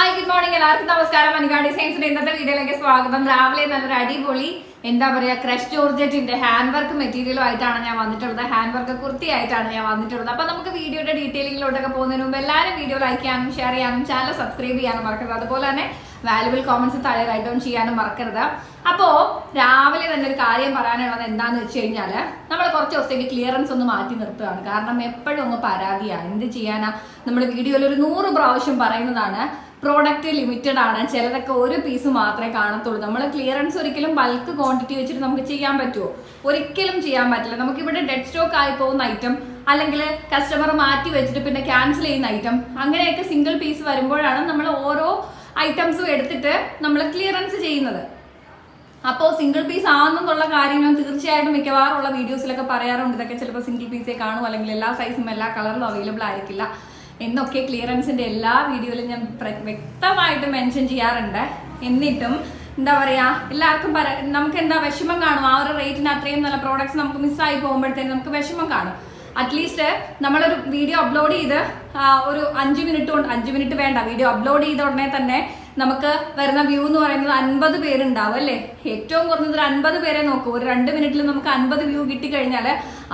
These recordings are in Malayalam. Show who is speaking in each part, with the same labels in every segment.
Speaker 1: ഹായ് ഗുഡ് മോർണിംഗ് എല്ലാവർക്കും നമസ്കാരം. മണികാട് സയൻസിന്റെ ഇന്നത്തെ വീഡിയോയിലേക്ക് സ്വാഗതം. രാവിലെ നല്ലൊരു അടിപൊളി എന്താ പറയാ ക്രഷ് ജോർജറ്റിന്റെ ഹാൻഡ് വർക്ക് മെറ്റീരിയലും ആയിട്ടാണ് ഞാൻ വന്നിട്ടുള്ളത്. ഹാൻഡ് വർക്ക് കുർത്തി ആയിട്ടാണ് ഞാൻ വന്നിട്ടുള്ളത്. അപ്പൊ നമുക്ക് വീഡിയോയുടെ ഡീറ്റെയിലിങ്ങിലോട്ടൊക്കെ പോകുന്നതിന് മുമ്പ് എല്ലാവരും വീഡിയോ ലൈക്ക് ചെയ്യാനും ഷെയർ ചെയ്യാനും ചാനൽ സബ്സ്ക്രൈബ് ചെയ്യാനും മറക്കരുത്. അതുപോലെ തന്നെ വാല്യുബിൾ കോമൺസ് താഴെ റൈറ്റ് ഡൗൺ ചെയ്യാനും മറക്കരുത്. അപ്പോ രാവിലെ തന്നെ ഒരു കാര്യം പറയാനുള്ളത് എന്താന്ന് വെച്ച് കഴിഞ്ഞാൽ നമ്മൾ കുറച്ച് ദിവസത്തേക്ക് ക്ലിയറൻസ് ഒന്ന് മാറ്റി നിർത്തുകയാണ്. കാരണം എപ്പോഴും ഒന്ന് പരാതിയാണ്. എന്ത് ചെയ്യാനാ? നമ്മൾ വീഡിയോയിൽ ഒരു നൂറ് പ്രാവശ്യം പറയുന്നതാണ് പ്രോഡക്റ്റ് ലിമിറ്റഡ് ആണ്. ചിലതൊക്കെ ഒരു പീസ് മാത്രമേ കാണത്തുള്ളൂ. നമ്മൾ ക്ലിയറൻസ് ഒരിക്കലും ബൾക്ക് ക്വാണ്ടിറ്റി വെച്ചിട്ട് നമുക്ക് ചെയ്യാൻ പറ്റുമോ ഒരിക്കലും ചെയ്യാൻ പറ്റില്ല. നമുക്ക് ഇവിടെ ഡെഡ് സ്റ്റോക്ക് ആയി പോകുന്ന ഐറ്റം അല്ലെങ്കിൽ കസ്റ്റമർ മാറ്റി വെച്ചിട്ട് പിന്നെ ക്യാൻസൽ ചെയ്യുന്ന ഐറ്റം അങ്ങനെയൊക്കെ സിംഗിൾ പീസ് വരുമ്പോഴാണ് നമ്മൾ ഓരോ ഐറ്റംസും എടുത്തിട്ട് നമ്മൾ ക്ലിയറൻസ് ചെയ്യുന്നത്. അപ്പോൾ സിംഗിൾ പീസ് ആണെന്നുള്ള കാര്യം ഞാൻ തീർച്ചയായിട്ടും മിക്കവാറുള്ള വീഡിയോസിലൊക്കെ പറയാറുണ്ട്. ഇതൊക്കെ ചിലപ്പോൾ സിംഗിൾ പീസേ കാണും അല്ലെങ്കിൽ എല്ലാ സൈസും എല്ലാ കളറിലും അവൈലബിൾ ആയിരിക്കില്ല. എന്നൊക്കെ ക്ലിയറൻസിന്റെ എല്ലാ വീഡിയോയിലും ഞാൻ വ്യക്തമായിട്ട് മെൻഷൻ ചെയ്യാറുണ്ട്. എന്നിട്ടും എന്താ പറയാ എല്ലാവർക്കും പറ നമുക്ക് എന്താ വിഷമം കാണും? ആ ഒരു റേറ്റിന് അത്രയും നല്ല പ്രോഡക്ട്സ് നമുക്ക് മിസ്സായി പോകുമ്പോഴത്തേനും നമുക്ക് വിഷമം കാണും. അറ്റ്ലീസ്റ്റ് നമ്മളൊരു വീഡിയോ അപ്ലോഡ് ചെയ്ത് ഒരു അഞ്ച് മിനിറ്റ് കൊണ്ട് അഞ്ച് മിനിറ്റ് വേണ്ട വീഡിയോ അപ്ലോഡ് ചെയ്ത ഉടനെ തന്നെ നമുക്ക് വരുന്ന വ്യൂ എന്ന് പറയുന്നത് അൻപത് പേരുണ്ടാവും അല്ലേ? ഏറ്റവും കുറഞ്ഞത് ഒരു അൻപത് പേരെ നോക്കൂ. ഒരു രണ്ട് മിനിറ്റിൽ നമുക്ക് അൻപത് വ്യൂ കിട്ടിക്കഴിഞ്ഞാൽ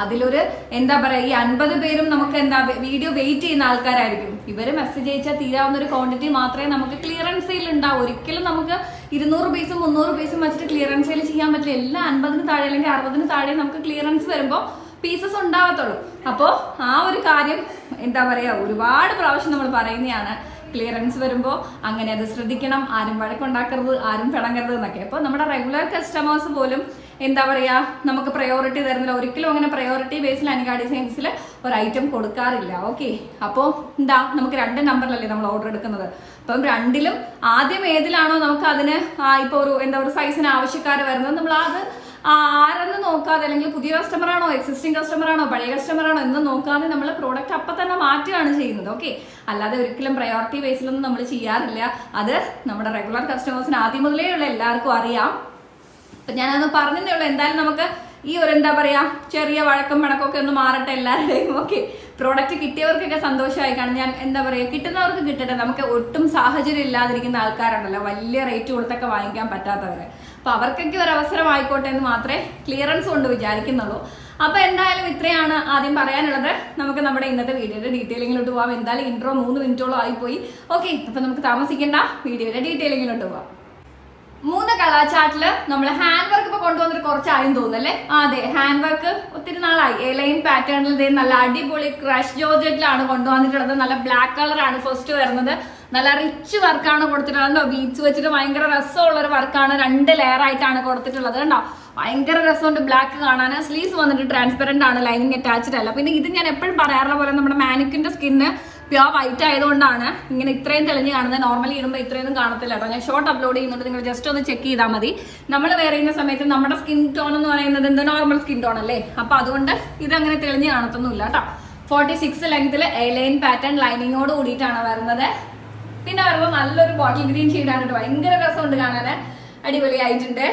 Speaker 1: അതിലൊരു എന്താ പറയാ ഈ അൻപത് പേരും നമുക്ക് എന്താ വീഡിയോ വെയിറ്റ് ചെയ്യുന്ന ആൾക്കാരായിരിക്കും. ഇവർ മെസ്സേജ് അയച്ചാൽ തീരാവുന്ന ഒരു ക്വാണ്ടിറ്റി മാത്രമേ നമുക്ക് ക്ലിയറൻസ് സെയിൽ ഉണ്ടാവും. ഒരിക്കലും നമുക്ക് ഇരുന്നൂറ് പീസും മുന്നൂറ് പീസും വെച്ചിട്ട് ക്ലിയറൻസ് സെയിൽ ചെയ്യാൻ പറ്റില്ല. എല്ലാ അൻപതിന് താഴെ അല്ലെങ്കിൽ അറുപതിന് താഴെ നമുക്ക് ക്ലിയറൻസ് വരുമ്പോൾ പീസസ് ഉണ്ടാവത്തുള്ളൂ. അപ്പോൾ ആ ഒരു കാര്യം എന്താ പറയാ ഒരുപാട് പ്രാവശ്യം നമ്മൾ പറയുന്നതാണ്. ക്ലിയറൻസ് വരുമ്പോൾ അങ്ങനെ അത് ശ്രദ്ധിക്കണം ആരും വഴക്കുണ്ടാക്കരുത് ആരും പിണങ്ങരുത് എന്നൊക്കെ. അപ്പോൾ നമ്മുടെ റെഗുലർ കസ്റ്റമേഴ്സ് പോലും എന്താ പറയാ നമുക്ക് പ്രയോറിറ്റി തരുന്നില്ല. ഒരിക്കലും അങ്ങനെ പ്രയോറിറ്റി ബേസിൽ അനിക ഡിസൈൻസിൽ ഒരു ഐറ്റം കൊടുക്കാറില്ല. ഓക്കെ അപ്പോൾ എന്താ നമുക്ക് രണ്ട് നമ്പറിലല്ലേ നമ്മൾ ഓർഡർ എടുക്കുന്നത്. അപ്പം രണ്ടിലും ആദ്യം ഏതിലാണോ നമുക്ക് അതിന് ഇപ്പോൾ ഒരു എന്താ ഒരു സൈസിന് ആവശ്യക്കാർ വരുന്നത് നമ്മൾ അത് ആരെന്ന് നോക്കാതെ അല്ലെങ്കിൽ പുതിയ കസ്റ്റമർ ആണോ എക്സിസ്റ്റിംഗ് കസ്റ്റമർ ആണോ പഴയ കസ്റ്റമർ ആണോ എന്ന് നോക്കാതെ നമ്മൾ പ്രോഡക്റ്റ് അപ്പം തന്നെ മാറ്റുകയാണ് ചെയ്യുന്നത് ഓക്കെ അല്ലാതെ ഒരിക്കലും പ്രയോറിറ്റി ബേസിലൊന്നും നമ്മൾ ചെയ്യാറില്ല. അത് നമ്മുടെ റെഗുലർ കസ്റ്റമേഴ്സിന് ആദ്യം മുതലേ ഉള്ള എല്ലാവർക്കും അറിയാം. അപ്പം ഞാനത് പറഞ്ഞതേ ഉള്ളൂ. എന്തായാലും നമുക്ക് ഈ ഒരു എന്താ പറയുക ചെറിയ വഴക്കം വഴക്കമൊക്കെ ഒന്ന് മാറട്ടെ എല്ലാവരുടെയും ഓക്കെ പ്രോഡക്റ്റ് കിട്ടിയവർക്കൊക്കെ സന്തോഷമായി കാണും ഞാൻ എന്താ പറയുക കിട്ടുന്നവർക്ക് കിട്ടട്ടെ. നമുക്ക് ഒട്ടും സാഹചര്യം ഇല്ലാതിരിക്കുന്ന ആൾക്കാരുണ്ടല്ലോ വലിയ റേറ്റ് കൊടുത്തൊക്കെ വാങ്ങിക്കാൻ പറ്റാത്തവർ അപ്പൊ അവർക്കൊക്കെ ഒരു അവസരം ആയിക്കോട്ടെ എന്ന് മാത്രമേ ക്ലിയറൻസ് കൊണ്ട് വിചാരിക്കുന്നുള്ളൂ. അപ്പൊ എന്തായാലും ഇത്രയാണ് ആദ്യം പറയാനുള്ളത്. നമുക്ക് നമ്മുടെ ഇന്നത്തെ വീഡിയോയുടെ ഡീറ്റെയിലിങ്ങിലോട്ട് പോവാം. എന്തായാലും ഇൻട്രോ മൂന്ന് മിനിറ്റോളം ആയിപ്പോയി. ഓക്കെ അപ്പൊ നമുക്ക് താമസിക്കേണ്ട. വീഡിയോയുടെ ഡീറ്റെയിലിങ്ങിലോട്ട് പോവാം. മൂന്ന് കളർ ചാർട്ടിൽ നമ്മൾ ഹാൻഡ് വർക്ക് ഇപ്പൊ കൊണ്ടുവന്നിട്ട് കുറച്ചായും തോന്നുന്നല്ലേ അതെ ഹാൻഡ് വർക്ക് ഒത്തിരി നാളായി എ ലൈൻ പാറ്റേണിൽ ഇതേ നല്ല അടിപൊളി ക്രഷ് ജോർജറ്റിലാണ് കൊണ്ടുവന്നിട്ടുള്ളത്. നല്ല ബ്ലാക്ക് കളറാണ് ഫസ്റ്റ് വരുന്നത്. നല്ല റിച്ച് വർക്കാണ് കൊടുത്തിട്ടുള്ളത് ബീച്ച് വെച്ചിട്ട് ഭയങ്കര രസമുള്ള ഒരു വർക്കാണ് രണ്ട് ലെയർ ആയിട്ടാണ് കൊടുത്തിട്ടുള്ളത് കണ്ടോ? ഭയങ്കര രസമുണ്ട് ബ്ലാക്ക് കാണാൻ. സ്ലീവ്സ് വന്നിട്ട് ട്രാൻസ്പെറന്റ് ആണ് ലൈനിങ് അറ്റാച്ച്ഡ് അല്ല. പിന്നെ ഇത് ഞാൻ എപ്പോഴും പറയാറുള്ള പോലെ നമ്മുടെ മാനിക്കിന്റെ സ്കിന്ന് പ്യോർ വൈറ്റ് ആയതുകൊണ്ടാണ് ഇങ്ങനെ ഇത്രയും തെളിഞ്ഞ് കാണുന്നത്. നോർമലി ഇടുമ്പോൾ ഇത്രയൊന്നും കാണത്തില്ല കേട്ടോ. ഞാൻ ഷോർട്ട് അപ്ലോഡ് ചെയ്യുന്നുണ്ട്. നിങ്ങൾ ജസ്റ്റ് ഒന്ന് ചെക്ക് ചെയ്താൽ മതി. നമ്മൾ വേറെ സമയത്ത് നമ്മുടെ സ്കിൻ ടോൺ എന്ന് പറയുന്നത് എന്ത്? നോർമൽ സ്കിൻ ടോൺ അല്ലേ? അപ്പോൾ അതുകൊണ്ട് ഇത് അങ്ങനെ തെളിഞ്ഞ് കാണത്തൊന്നുമില്ല കേട്ടോ. ഫോർട്ടി സിക്സ് ലെങ്ത്തിൽ എ ലൈൻ പാറ്റേൺ ലൈനിങ്ങോട് കൂടിയിട്ടാണ് വരുന്നത്. പിന്നെ വരുമ്പോൾ നല്ലൊരു ബോട്ടിൽ ഗ്രീൻ ഷെയ്ഡാണ് കേട്ടോ. ഭയങ്കര രസമുണ്ട് കാണാൻ അടിപൊളിയായിട്ടുണ്ട്.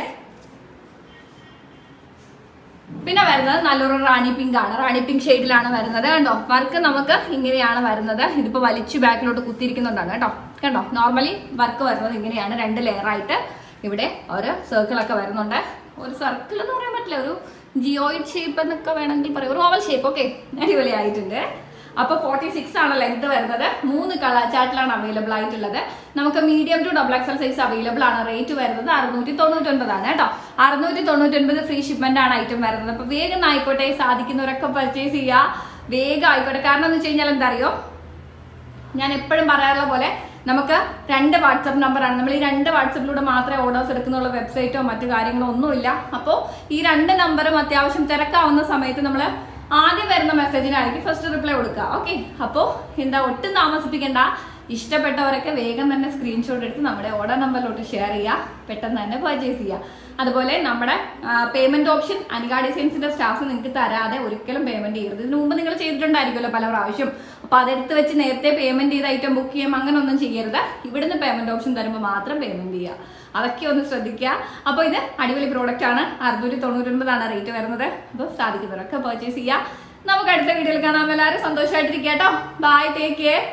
Speaker 1: പിന്നെ വരുന്നത് നല്ലൊരു റാണി പിങ്ക് ആണ്. റാണി പിങ്ക് ഷെയ്ഡിലാണ് വരുന്നത് കണ്ടോ? വർക്ക് നമുക്ക് ഇങ്ങനെയാണ് വരുന്നത്. ഇതിപ്പോ വലിച്ചു ബാക്കിലോട്ട് കുത്തിയിരിക്കുന്നുണ്ടാണ് കേട്ടോ. കണ്ടോ? നോർമലി വർക്ക് വരുന്നത് ഇങ്ങനെയാണ്. രണ്ട് ലെയർ ആയിട്ട് ഇവിടെ ഒരു സർക്കിൾ ഒക്കെ വരുന്നുണ്ട്. ഒരു സർക്കിൾ എന്ന് പറയാൻ പറ്റില്ല. ഒരു ജിയോയിഡ് ഷേപ്പ് എന്നൊക്കെ വേണമെങ്കിൽ പറയാം. ഒരു ഓവൽ ഷേപ്പ് ഓക്കെ അടിപൊളിയായിട്ടുണ്ട്. അപ്പൊ ഫോർട്ടി സിക്സ് ആണ് ലെങ്ത് വരുന്നത്. മൂന്ന് കളർ ചാറ്റിലാണ് അവൈലബിൾ ആയിട്ടുള്ളത്. നമുക്ക് medium to double XL size available ആണ്. റേറ്റ് വരുന്നത് അറുന്നൂറ്റി തൊണ്ണൂറ്റൊൻപതാണ് കേട്ടോ. അറുന്നൂറ്റി തൊണ്ണൂറ്റൊൻപത് ഫ്രീ ഷിപ്മെന്റ് ആണ് ഐറ്റം വരുന്നത്. അപ്പൊ വേഗം ആയിക്കോട്ടെ സാധിക്കുന്നവരൊക്കെ പർച്ചേസ് ചെയ്യുക. വേഗം ആയിക്കോട്ടെ. കാരണം എന്ന് വെച്ച് കഴിഞ്ഞാൽ എന്താ അറിയോ ഞാൻ എപ്പോഴും പറയാറുള്ള പോലെ നമുക്ക് രണ്ട് വാട്സപ്പ് നമ്പറാണ് നമ്മൾ ഈ രണ്ട് വാട്സപ്പിലൂടെ മാത്രമേ ഓർഡേഴ്സ് എടുക്കുന്നുള്ള വെബ്സൈറ്റോ മറ്റു കാര്യങ്ങളോ ഒന്നുമില്ല. അപ്പോൾ ഈ രണ്ട് നമ്പറും അത്യാവശ്യം തിരക്കാവുന്ന സമയത്ത് നമ്മൾ ആദ്യം വരുന്ന മെസ്സേജിനായിരിക്കും ഫസ്റ്റ് റിപ്ലൈ കൊടുക്കുക. ഓക്കെ അപ്പോൾ എന്താ ഒട്ടും താമസിപ്പിക്കേണ്ട. ഇഷ്ടപ്പെട്ടവരൊക്കെ വേഗം തന്നെ സ്ക്രീൻഷോട്ട് എടുത്ത് നമ്മുടെ ഓർഡർ നമ്പറിലോട്ട് ഷെയർ ചെയ്യുക. പെട്ടെന്ന് തന്നെ പർച്ചേസ് ചെയ്യുക. അതുപോലെ നമ്മുടെ പേയ്മെന്റ് ഓപ്ഷൻ അനിക ഡിസൈൻസിന്റെ സ്റ്റാഫ് നിങ്ങൾക്ക് തരാതെ ഒരിക്കലും പേയ്മെന്റ് ചെയ്യരുത്. ഇതിനു മുമ്പ് നിങ്ങൾ ചെയ്തിട്ടുണ്ടായിരിക്കുമല്ലോ പല പ്രാവശ്യം. അപ്പൊ അതെടുത്ത് വെച്ച് നേരത്തെ പേയ്മെന്റ് ചെയ്ത ഐറ്റം ബുക്ക് ചെയ്യാം. അങ്ങനെ ഒന്നും ചെയ്യരുത്. ഇവിടുന്ന് പേയ്മെന്റ് ഓപ്ഷൻ തരുമ്പോൾ മാത്രം പേയ്മെന്റ് ചെയ്യുക. അതൊക്കെ ഒന്ന് ശ്രദ്ധിക്കുക. അപ്പോൾ ഇത് അടിപൊളി പ്രോഡക്റ്റ് ആണ്. അറുന്നൂറ്റി തൊണ്ണൂറ്റൊൻപതാണ് റേറ്റ് വരുന്നത്. അപ്പോൾ സാധിക്കുന്നവരൊക്കെ പർച്ചേസ് ചെയ്യുക. നമുക്ക് അടുത്ത വീഡിയോയിൽ കാണാം. എല്ലാവരും സന്തോഷമായിട്ടിരിക്കുക കേട്ടോ. Bye take care